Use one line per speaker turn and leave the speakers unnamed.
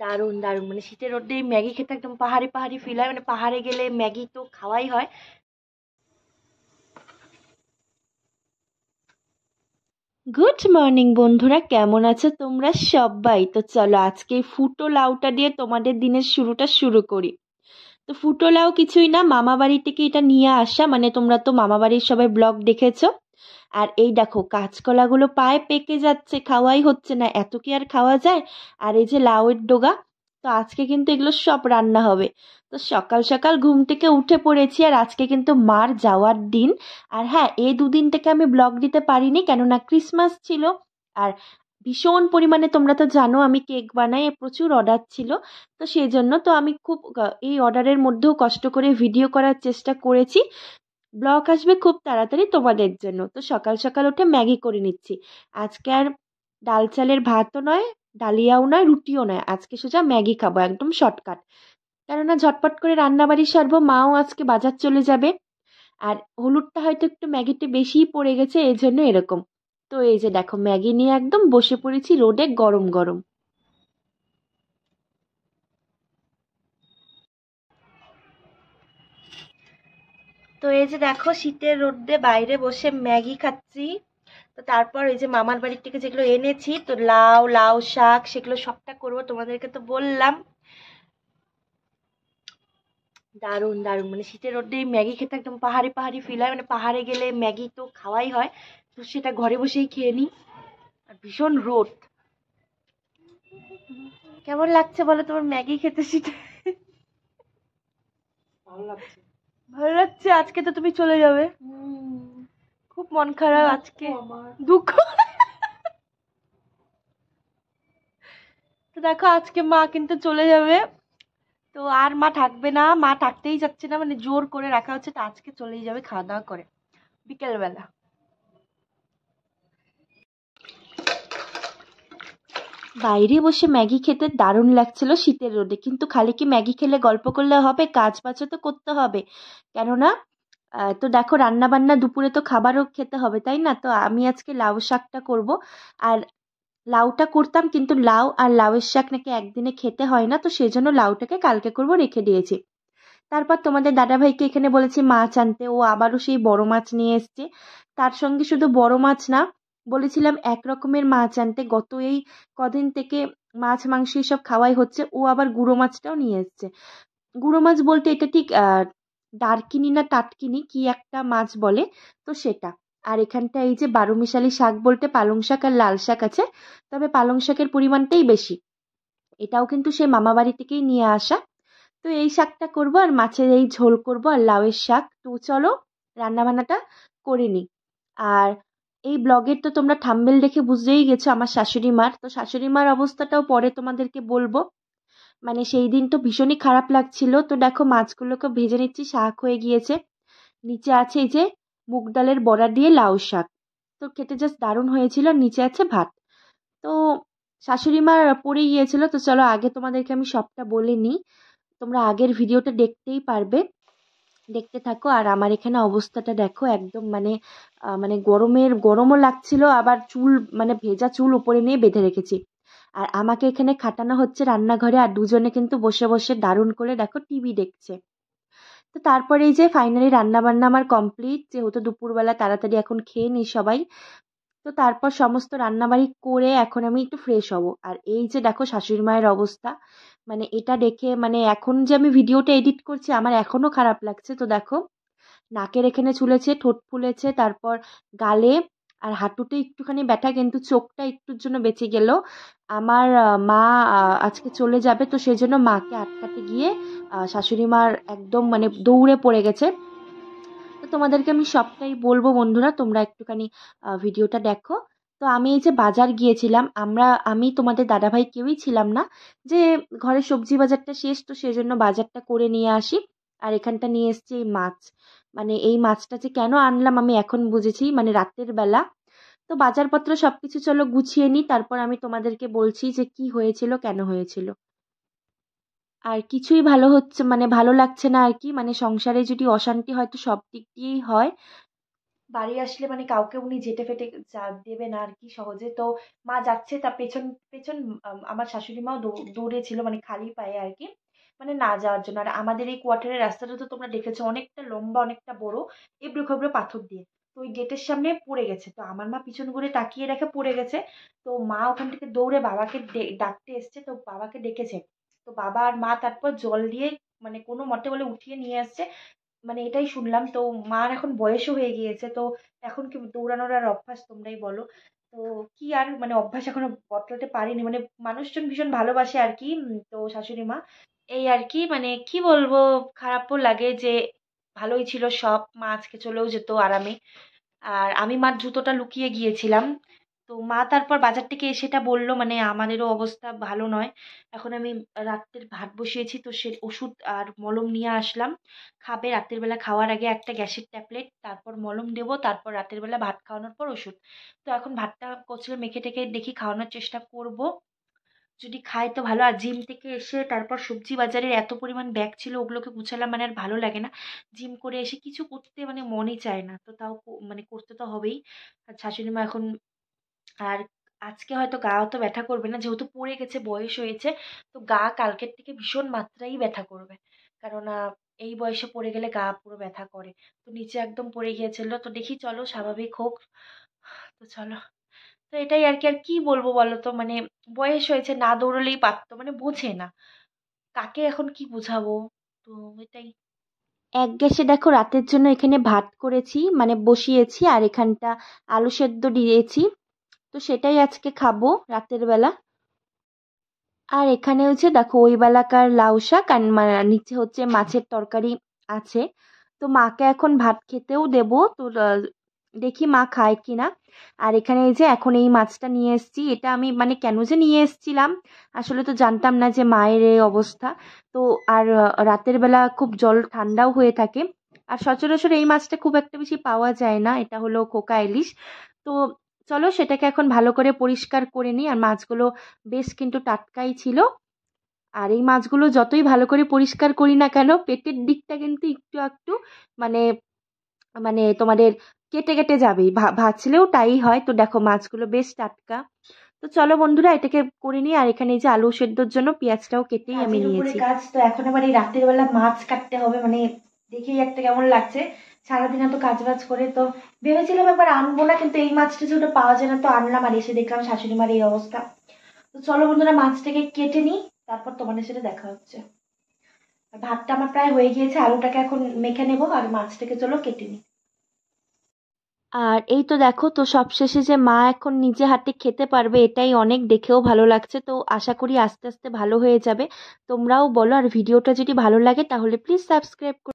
দারুণ দারুণ। মানে শীতের রোদে ম্যাগি খেতে একদম পাহাড়ি পাহাড়ি ফিল হয়। মানে পাহাড়ে গেলে ম্যাগি তো খাওয়াই হয়। গুড মর্নিং বন্ধুরা। কেমন আছো তোমরা? সবাই তো চলো আজকে ফুটো লাউটা দিয়ে তোমাদের দিনের শুরুটা শুরু করি। তো ফুটো লাউ কিছুই না মামা বাড়ি থেকে এটা নিয়ে আসা। মানে তোমরা তো মামা বাড়ির সবাই ব্লগ দেখেছ। আর এই দেখো, কাঁচকলাগুলো পায়ে পেকে যাচ্ছে, খাওয়াই হচ্ছে না, এত কি আর খাওয়া যায়? আর এই যে লাউয়ের ডোগা, তো আজকে কিন্তু এগুলো সব রান্না হবে। তো সকাল সকাল ঘুম থেকে উঠে পড়েছি আর আজকে কিন্তু মার যাওয়ার দিন। আর হ্যাঁ এই দুদিন থেকে আমি ব্লগ দিতে পারিনি, কেননা ক্রিসমাস ছিল। আর ভীষণ পরিমাণে তোমরা তো জানো, আমি কেক বানাই প্রচুর অর্ডার ছিল। তো সেই জন্য তো আমি খুব, এই অর্ডারের মধ্যেও কষ্ট করে ভিডিও করার চেষ্টা করেছি। ব্লগ আসবে খুব তাড়াতাড়ি তোমাদের জন্য। তো সকাল সকাল উঠে ম্যাগি করে নিচ্ছি। আজকে আর ডাল চালের ভাতও নয়, ডালিয়াও নয়, রুটিও নয়। আজকে সোজা ম্যাগি খাব, একদম শর্টকাট। কেননা ঝটপট করে রান্নাবাড়ি সারবো, মাও আজকে বাজার চলে যাবে। আর হলুদটা হয়তো একটু ম্যাগিতে বেশিই পড়ে গেছে এই জন্য এরকম। তো এই যে দেখো, ম্যাগি নিয়ে একদম বসে পড়েছি রোডে গরম গরম। তো এই যে দেখো, শীতের রোদে বাইরে বসে ম্যাগি খাচ্ছি। তো তারপর এই যে মামার বাড়ির থেকে যেগুলো এনেছি, তো লাউ লাউ শাক, সেগুলো সবটা করব, তোমাদেরকে তো বললাম। দারুণ দারুণ। মানে শীতের রোদে ম্যাগি খেতে একদম পাহাড়ি পাহাড়ি ফিল হয়। মানে পাহাড়ে গেলে ম্যাগি তো খাওয়াই হয়। তো সেটা ঘরে বসেই খেয়ে নিই। আর ভীষণ রোদ। কেমন লাগছে বলো তোমার ম্যাগি খেতে শীতে?
ভালো লাগছে।
ভালো লাগছে আজকে তো তুমি চলে যাবে। খুব মন খারাপ। আজকে দুঃখ। তো দেখো আজকে মা কিন্তু চলে যাবে। তো আর মা থাকবে না মা থাকতেই যাচ্ছে না মানে জোর করে রাখা হচ্ছে তো আজকে চলেই যাবে খাওয়া দাওয়া করে। বিকেলবেলা। বাইরে বসে ম্যাগি খেতে দারুণ লাগছিল শীতের রোদে। কিন্তু খালি কি ম্যাগি খেলে গল্প করলে হবে? কাজ বাজও তো করতে হবে। কেননা তো দেখো রান্না বান্না দুপুরে তো খাবারও খেতে হবে, তাই না? তো আমি আজকে লাউ শাকটা করব। আর লাউটা করতাম কিন্তু লাউ আর লাউয়ের শাক নাকি একদিনে খেতে হয় না, তো সেই জন্য লাউটাকে কালকে করব রেখে দিয়েছি। তারপর তোমাদের দাদাভাইকে এখানে বলেছি মাছ আনতে। ও আবারও সেই বড় মাছ নিয়ে এসছে। তার সঙ্গে শুধু বড় মাছ না বলেছিলাম, এক রকমের মাছ আনতে গত এই কদিন থেকে মাছ, মাংস এসব খাওয়াই হচ্ছে, ও আবার গুঁড়ো মাছটাও নিয়ে এসছে। গুঁড়ো মাছ বলতে এটা ঠিক ডারকিনি না টাটকিনি, কি একটা মাছ বলে, তো সেটা। আর এখানটা এই যে বারো মিশালি শাক বলতে পালং শাক আর লাল শাক আছে, তবে পালং শাকের পরিমাণটাই বেশি। এটাও কিন্তু সে মামা বাড়ি থেকেই নিয়ে আসা। তো এই শাকটা করব আর মাছের এই ঝোল করব আর লাউয়ের শাক। তো চলো, রান্নাবান্নাটা করে নিই। আর এই ব্লগের তো তোমরা থাম্বেল দেখে বুঝতেই গেছো আমার শাশুড়ি মার তো শাশুড়ি মার অবস্থাটাও পরে তোমাদেরকে বলব। মানে সেই দিন তো ভীষণই খারাপ লাগছিল। তো দেখো মাছগুলোকে ভেজে নিচ্ছি, শাক হয়ে গিয়েছে। নিচে আছে এই যে মুগ ডালের বড়া দিয়ে লাউ শাক। তো খেতে জাস্ট দারুণ হয়েছিল, নিচে আছে ভাত। তো শাশুড়ি মার পড়ে গিয়েছিল, তো চলো আগে তোমাদেরকে আমি সবটা বলে নিই তোমরা আগের ভিডিওটা দেখতেই পারবে। দেখতে থাকো আর আমার এখানে অবস্থাটা দেখো, একদম মানে মানে গরমের, গরমও লাগছিল, আবার চুল মানে ভেজা চুল উপরে নিয়ে বেঁধে রেখেছি। আর আমাকে এখানে খাটানো হচ্ছে রান্নাঘরে, আর দুজনে কিন্তু বসে বসে দারুণ করে দেখো টিভি দেখছে। তো তারপরে এই যে ফাইনালি রান্নাবান্না আমার কমপ্লিট যেহেতু দুপুরবেলা তাড়াতাড়ি এখন খেয়ে নিই সবাই, তো তারপর সমস্ত রান্নাবাড়ি করে এখন আমি একটু ফ্রেশ হব। আর এই যে দেখো শাশুড়ি মায়ের অবস্থা মানে এটা দেখে মানে এখন যে আমি ভিডিওটা এডিট করছি, আমার এখনও খারাপ লাগছে। তো দেখো নাকের এখানে চুলেছে ঠোঁট ফুলেছে, তারপর গালে আর হাঁটুতে একটুখানি ব্যথা, কিন্তু চোখটা একটুর জন্য বেঁচে গেল। আমার মা আজকে চলে যাবে, তো সেই জন্য মাকে আটকাতে গিয়ে শাশুড়ি মার একদম মানে দৌড়ে পড়ে গেছে। তো তোমাদেরকে আমি সবটাই বলব বন্ধুরা, তোমরা একটুখানি ভিডিওটা দেখো। তো আমি এই যে বাজার গিয়েছিলাম, আমরা, আমি তোমাদের দাদাভাই কেউই ছিলাম না, যে ঘরে সবজি বাজারটা শেষ, তো সেই জন্য বাজারটা করে নিয়ে আসি। আর এখানটা নিয়ে এসছি এই মাছ। মানে এই মাছটা যে কেন আনলাম আমি এখন বুঝেছি মানে রাতের বেলা। তো বাজারপত্র সব কিছু চলো গুছিয়ে নিই, তারপর আমি তোমাদেরকে বলছি যে কি হয়েছিল, কেন হয়েছিল। আর কিছুই ভালো হচ্ছে মানে ভালো লাগছে না আর কি মানে সংসারে যদি অশান্তি হয়তো সব দিক দিয়েই হয়। বাড়ি আসলে মানে কাউকে উনি যেতে ফেটে দেবে না আর কি সহজে। তো মা যাচ্ছে তা পেছন পেছন আমার শাশুড়ি মাও দৌড়ে ছিল মানে খালি পায়ে আর কি। মানে না যাওয়ার জন্য। আর আমাদের এই কোয়ার্টারের রাস্তাটা তো তোমরা দেখেছ, অনেকটা লম্বা, অনেকটা বড়। এবড়ো খেবড়ো পাথর দিয়ে। তো ওই গেটের সামনে পড়ে গেছে। তো আমার মা পিছন ঘুরে তাকিয়ে রেখে পড়ে গেছে। তো মা ওখান থেকে দৌড়ে বাবাকে ডাকতে এসছে। তো বাবাকে ডেকেছে। তো বাবা আর মা তারপর জল দিয়ে মানে কোনো মতে বলে উঠিয়ে নিয়ে আসছে। মানে এটাই শুনলাম। তো মার এখন বয়সও হয়ে গিয়েছে। তো এখন কি দৌড়ানোর আর অভ্যাস তোমরাই বলো। তো কি আর মানে অভ্যাস এখনও বদলাতে পারিনি। মানে মানুষজন ভীষণ ভালোবাসে আর কি তো শাশুড়ি মা। এই আর কি মানে কি বলব খারাপও লাগে যে ভালোই ছিল সব, মা আজকে চলেও যেত আরামে। আর আমি মার জুতোটা লুকিয়ে গিয়েছিলাম। তো মা তারপর বাজার থেকে এসেটা বলল মানে আমাদেরও অবস্থা ভালো নয়। এখন আমি রাত্রের ভাত বসিয়েছি, তো সে ওষুধ আর মলম নিয়ে আসলাম। খাবে রাতের বেলা খাওয়ার আগে একটা গ্যাসের ট্যাবলেট, তারপর মলম দেবো, তারপর রাতের বেলা ভাত খাওয়ানোর পর ওষুধ। তো এখন ভাতটা কচলে মেখে টেখে দেখি খাওয়ানোর চেষ্টা করব। যদি খায় তো ভালো। আর জিম থেকে এসে তারপর সবজি বাজারের এত পরিমাণ ব্যাগ ছিল, ওগুলোকে গুছালাম মানে আর ভালো লাগে না। জিম করে এসে কিছু করতে মানে মনই চায় না। তো তাও মানে করতে তো হবেই। আর শাশুড়ি মা এখন আর আজকে হয়তো গা অত ব্যথা করবে না। যেহেতু পড়ে গেছে, বয়স হয়েছে, তো গা কালকের থেকে ভীষণ মাত্রাই ব্যথা করবে। কারণ এই বয়সে পড়ে গেলে গা পুরো ব্যথা করে। তো নিচে একদম পড়ে গিয়েছিল। তো দেখি চলো, স্বাভাবিক হোক। তো চলো। তো এটাই আর কি আর কি বলব বলো তো মানে বয়স হয়েছে, না দৌড়লেই পারতো মানে বোঝে না। কাকে এখন কি বোঝাবো? তো এটাই। এক গ্যাসে দেখো রাতের জন্য এখানে ভাত করেছি মানে বসিয়েছি, আর এখানটা আলু সেদ্ধ দিয়েছি। তো সেটাই আজকে খাব রাতের বেলা। আর এখানে হচ্ছে দেখো ওই বেলাকার লাউ শাক, আর নিচে হচ্ছে মাছের তরকারি আছে। তো মাকে এখন ভাত খেতেও দেব। তো দেখি মা খায় কি না আর এখানে এই যে এখন এই মাছটা নিয়ে এসেছি, এটা আমি মানে কেন যে নিয়ে এসেছিলাম, আসলে তো জানতাম না যে মায়ের এই অবস্থা। তো আর রাতের বেলা খুব জল ঠান্ডাও হয়ে থাকে। আর সচরাচর এই মাছটা খুব একটা বেশি পাওয়া যায় না, এটা হলো কোকা ইলিশ। তো চলো সেটাকে এখন ভালো করে পরিষ্কার করে নিই। আর মাছগুলো বেশ কিন্তু টাটকাই ছিল। আর এই মাছগুলো যতই ভালো করে পরিষ্কার করি না কেন, পেটের দিকটা কিন্তু একটু একটু মানে মানে তোমাদের কেটে কেটে যাবেই। ভাজলেও তাই হয়। তো দেখো মাছগুলো বেশ টাটকা। তো চলো বন্ধুরা এটাকে করে নিই। আর এখানে যে আলু সেদ্ধর জন্য পেঁয়াজটাও কেটেই আমি নিয়েছি। কাজ তো এখন আবার এই রাতের বেলা মাছ কাটতে হবে। মানে দেখেই একটা কেমন লাগছে। সারাদিন এত কাজ বাজ করে। তো ভেবেছিলাম একবার আনব না কিন্তু এই মাছটা যেটা পাওয়া যায় না তো আনলাম। আর এসে দেখলাম শাশুড়ি মার এই অবস্থা। তো চলো বন্ধুরা মাছটাকে কেটে নিই। তারপর তোমাদের সাথে দেখা হচ্ছে। ভাতটা আমার প্রায় হয়ে গিয়েছে। আলুটাকে এখন মেখে নেব। আর মাছটাকে চলো কেটে নিই। আর এই তো দেখো, তো সবশেষে যে মা এখন নিজে হাতে খেতে পারবে, এটাই অনেক দেখেও ভালো লাগছে। তো আশা করি আস্তে আস্তে ভালো হয়ে যাবে। তোমরাও বলো, আর ভিডিওটা যদি ভালো লাগে তাহলে প্লিজ সাবস্ক্রাইব